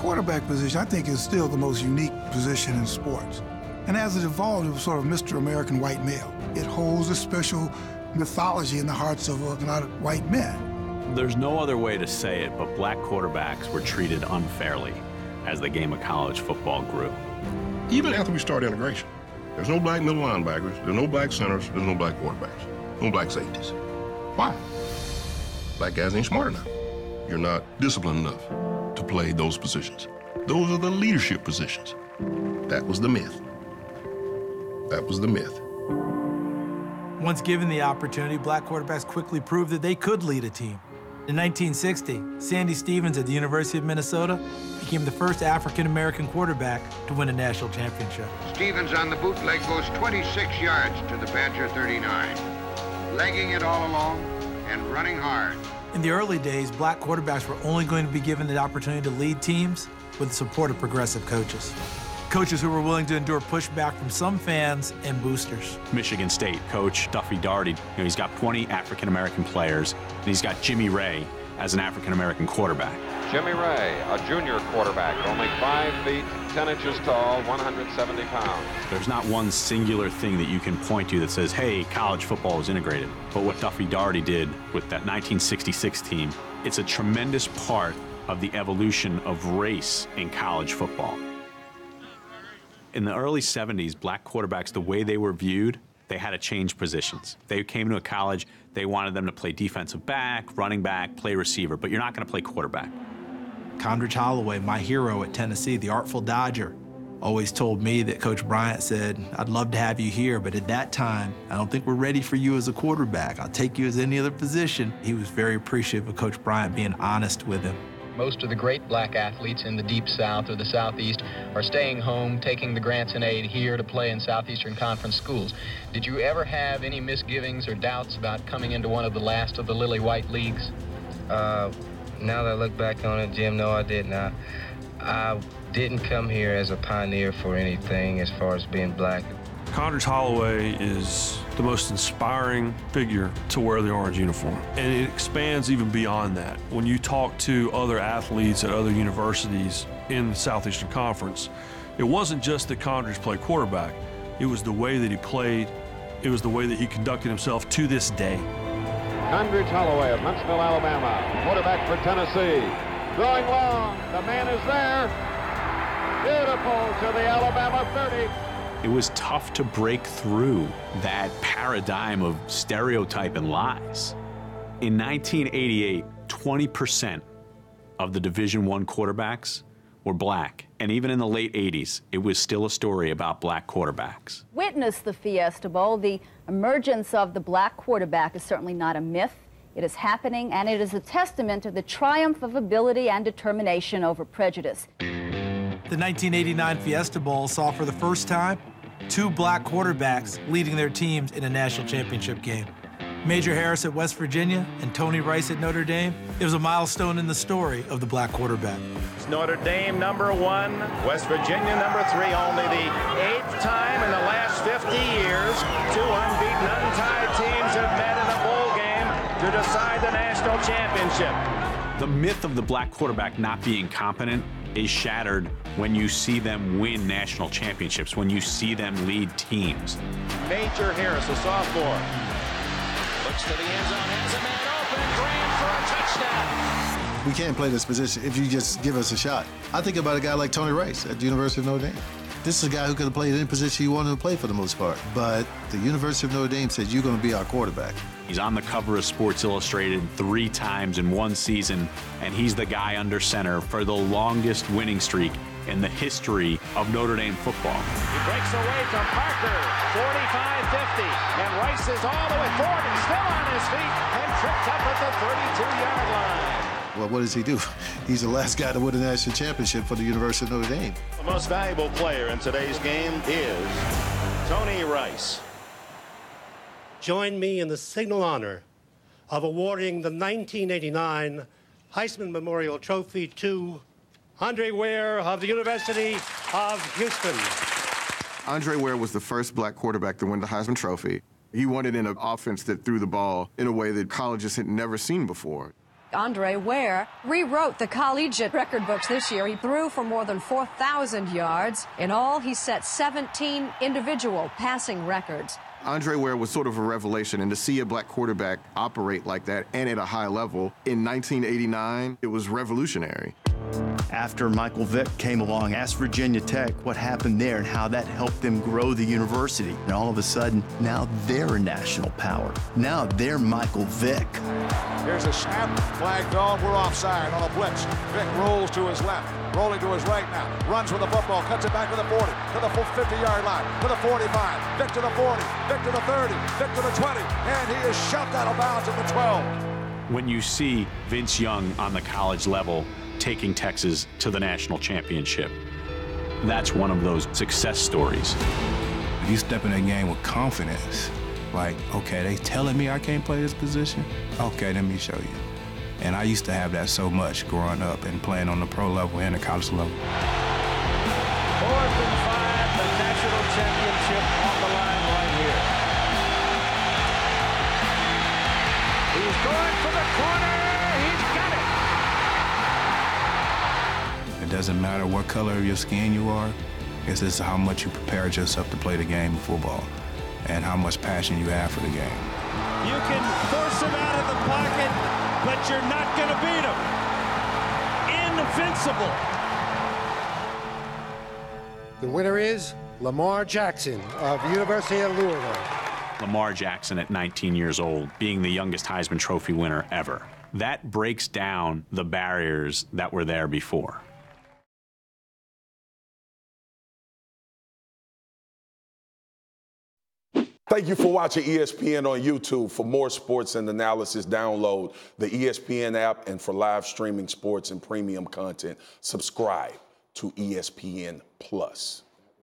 quarterback position, I think, is still the most unique position in sports. And as it evolved, it was sort of Mr. American white male. It holds a special mythology in the hearts of uh, a lot of white men. There's no other way to say it, but black quarterbacks were treated unfairly as the game of college football grew. Even after we started integration, there's no black middle linebackers, there's no black centers, there's no black quarterbacks, no black safeties. Why? Black guys ain't smart enough. You're not disciplined enough to play those positions. Those are the leadership positions. That was the myth. That was the myth. Once given the opportunity, black quarterbacks quickly proved that they could lead a team. In 1960, Sandy Stevens at the University of Minnesota became the first African-American quarterback to win a national championship. Stevens on the bootleg goes 26 yards to the Badger 39, legging it all along and running hard. In the early days, black quarterbacks were only going to be given the opportunity to lead teams with the support of progressive coaches coaches who were willing to endure pushback from some fans and boosters. Michigan State coach Duffy Daugherty, you know, he's got 20 African American players, and he's got Jimmy Raye as an African American quarterback. Jimmy Raye, a junior quarterback, only 5 feet 10 inches tall, 170 pounds. There's not one singular thing that you can point to that says, hey, college football is integrated. But what Duffy Daugherty did with that 1966 team, it's a tremendous part of the evolution of race in college football in the early 70s, black quarterbacks, the way they were viewed, they had to change positions. They came to a college, they wanted them to play defensive back, running back, play receiver, but you're not going to play quarterback. Condredge Holloway, my hero at Tennessee, the Artful Dodger, always told me that Coach Bryant said, I'd love to have you here, but at that time, I don't think we're ready for you as a quarterback. I'll take you as any other position. He was very appreciative of Coach Bryant being honest with him. Most of the great black athletes in the Deep South or the Southeast are staying home, taking the grants and aid here to play in Southeastern Conference schools. Did you ever have any misgivings or doubts about coming into one of the last of the lily white leagues? Uh, now that I look back on it, Jim, no, I didn't. I, I didn't come here as a pioneer for anything as far as being black. Condredge Holloway is the most inspiring figure to wear the orange uniform. And it expands even beyond that. When you talk to other athletes at other universities in the Southeastern Conference, it wasn't just that Condredge played quarterback, it was the way that he played, it was the way that he conducted himself to this day. Condredge Holloway of Huntsville, Alabama, quarterback for Tennessee. Going long, the man is there. Beautiful to the Alabama 30. It was tough to break through that paradigm of stereotype and lies. In 1988, 20% of the Division One quarterbacks were black. And even in the late 80s, it was still a story about black quarterbacks. Witness the Fiesta Bowl. The emergence of the black quarterback is certainly not a myth. It is happening, and it is a testament to the triumph of ability and determination over prejudice. The 1989 Fiesta Bowl saw for the first time two black quarterbacks leading their teams in a national championship game. Major Harris at West Virginia and Tony Rice at Notre Dame, it was a milestone in the story of the black quarterback. It's Notre Dame number one, West Virginia number three, only the eighth time in the last 50 years two unbeaten, untied teams have met in a bowl game to decide the national championship. The myth of the black quarterback not being competent is shattered when you see them win national championships, when you see them lead teams. Major Harris, a sophomore, looks to the end zone, has a man open, Graham for a touchdown. We can't play this position if you just give us a shot. I think about a guy like Tony Rice at the University of Notre Dame. This is a guy who could have played any position he wanted to play for the most part. But the University of Notre Dame said, you're going to be our quarterback. He's on the cover of Sports Illustrated three times in one season, and he's the guy under center for the longest winning streak in the history of Notre Dame football. He breaks away from Parker, 45-50, and Rice is all the way forward and still on his feet and tripped up at the 32-yard line. Well, what does he do? He's the last guy to win a national championship for the University of Notre Dame. The most valuable player in today's game is Tony Rice. Join me in the signal honor of awarding the 1989 Heisman Memorial Trophy to Andre Ware of the University of Houston. Andre Ware was the first black quarterback to win the Heisman Trophy. He won it in an offense that threw the ball in a way that colleges had never seen before. Andre Ware rewrote the collegiate record books this year. He threw for more than 4,000 yards. In all, he set 17 individual passing records. Andre Ware was sort of a revelation, and to see a black quarterback operate like that and at a high level in 1989, it was revolutionary. After Michael Vick came along, asked Virginia Tech what happened there and how that helped them grow the university. And all of a sudden, now they're a national power. Now they're Michael Vick. Here's a snap, flag on, we're offside on a blitz. Vick rolls to his left, rolling to his right now, runs with the football, cuts it back to the 40, to the 50-yard line, to the 45, Vick to the 40, Vick to the 30, Vick to the 20, and he is shoved out of bounds at the 12. When you see Vince Young on the college level taking Texas to the national championship, that's one of those success stories. If you step in that game with confidence. Like, okay, they telling me I can't play this position? Okay, let me show you. And I used to have that so much growing up and playing on the pro level and the college level. Fourth and five, the national championship on the line right here. He's going for the corner. Doesn't matter what color of your skin you are. It's just how much you prepared yourself to play the game of football and how much passion you have for the game. You can force him out of the pocket, but you're not going to beat him. Invincible. The winner is Lamar Jackson of University of Louisville. Lamar Jackson at 19 years old, being the youngest Heisman Trophy winner ever. That breaks down the barriers that were there before. Thank you for watching ESPN on YouTube. For more sports and analysis, download the ESPN app. And for live streaming sports and premium content, subscribe to ESPN Plus.